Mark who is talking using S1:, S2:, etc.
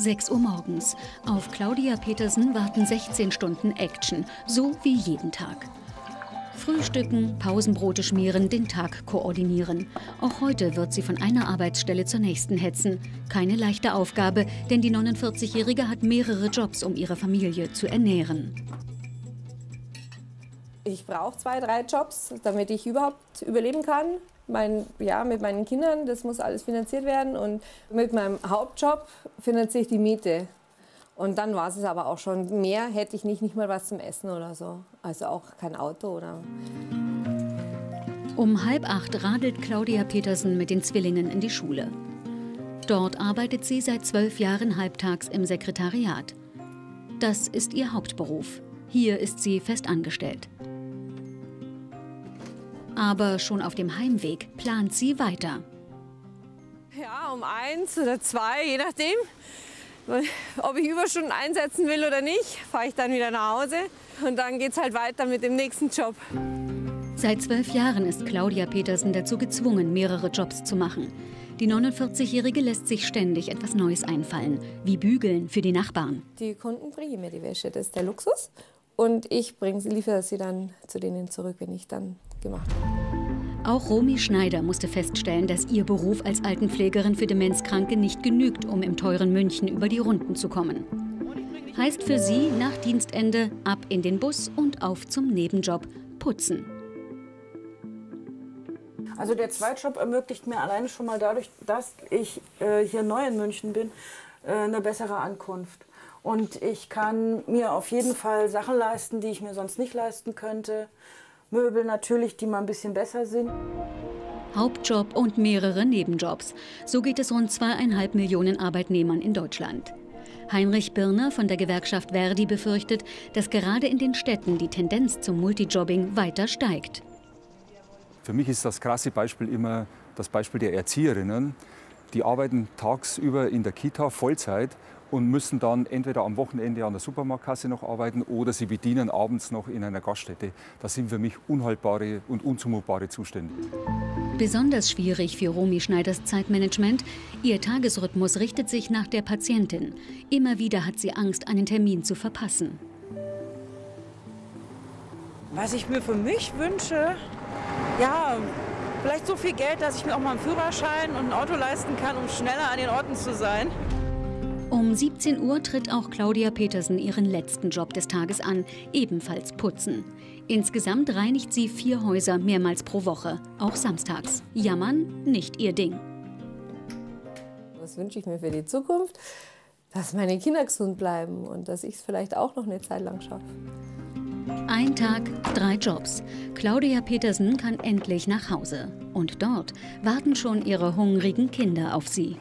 S1: 6 Uhr morgens. Auf Claudia Petersen warten 16 Stunden Action, so wie jeden Tag. Frühstücken, Pausenbrote schmieren, den Tag koordinieren. Auch heute wird sie von einer Arbeitsstelle zur nächsten hetzen. Keine leichte Aufgabe, denn die 49-Jährige hat mehrere Jobs, um ihre Familie zu ernähren.
S2: Ich brauche zwei, drei Jobs, damit ich überhaupt überleben kann. Mein, ja, mit meinen Kindern, das muss alles finanziert werden. Und mit meinem Hauptjob finanziere ich die Miete. Und dann war es aber auch schon. Mehr hätte ich nicht, nicht mal was zum Essen oder so. Also auch kein Auto oder.
S1: Um halb acht radelt Claudia Petersen mit den Zwillingen in die Schule. Dort arbeitet sie seit zwölf Jahren halbtags im Sekretariat. Das ist ihr Hauptberuf. Hier ist sie fest angestellt. Aber schon auf dem Heimweg plant sie weiter.
S2: Ja, um eins oder zwei, je nachdem, ob ich Überstunden einsetzen will oder nicht, fahre ich dann wieder nach Hause und dann geht es halt weiter mit dem nächsten Job.
S1: Seit zwölf Jahren ist Claudia Petersen dazu gezwungen, mehrere Jobs zu machen. Die 49-Jährige lässt sich ständig etwas Neues einfallen, wie Bügeln für die Nachbarn.
S2: Die Kunden bringen mir die Wäsche, das ist der Luxus. Und ich bringe sie, liefere sie dann zu denen zurück, wenn ich dann gemacht.
S1: Auch Romy Schneider musste feststellen, dass ihr Beruf als Altenpflegerin für Demenzkranke nicht genügt, um im teuren München über die Runden zu kommen. Heißt für sie nach Dienstende ab in den Bus und auf zum Nebenjob Putzen.
S3: Also der Zweitjob ermöglicht mir alleine schon mal dadurch, dass ich äh, hier neu in München bin, äh, eine bessere Ankunft. Und ich kann mir auf jeden Fall Sachen leisten, die ich mir sonst nicht leisten könnte. Möbel natürlich, die mal ein bisschen besser sind.
S1: Hauptjob und mehrere Nebenjobs. So geht es rund zweieinhalb Millionen Arbeitnehmern in Deutschland. Heinrich Birner von der Gewerkschaft Verdi befürchtet, dass gerade in den Städten die Tendenz zum Multijobbing weiter steigt.
S4: Für mich ist das krasse Beispiel immer das Beispiel der Erzieherinnen. Die arbeiten tagsüber in der Kita Vollzeit und müssen dann entweder am Wochenende an der Supermarktkasse noch arbeiten oder sie bedienen abends noch in einer Gaststätte. Das sind für mich unhaltbare und unzumutbare Zustände.
S1: Besonders schwierig für Romy Schneiders Zeitmanagement. Ihr Tagesrhythmus richtet sich nach der Patientin. Immer wieder hat sie Angst, einen Termin zu verpassen.
S3: Was ich mir für mich wünsche, ja, vielleicht so viel Geld, dass ich mir auch mal einen Führerschein und ein Auto leisten kann, um schneller an den Orten zu sein.
S1: Um 17 Uhr tritt auch Claudia Petersen ihren letzten Job des Tages an, ebenfalls putzen. Insgesamt reinigt sie vier Häuser mehrmals pro Woche, auch samstags. Jammern nicht ihr Ding.
S2: Was wünsche ich mir für die Zukunft? Dass meine Kinder gesund bleiben und dass ich es vielleicht auch noch eine Zeit lang schaffe.
S1: Ein Tag, drei Jobs. Claudia Petersen kann endlich nach Hause. Und dort warten schon ihre hungrigen Kinder auf sie.